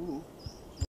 Ooh.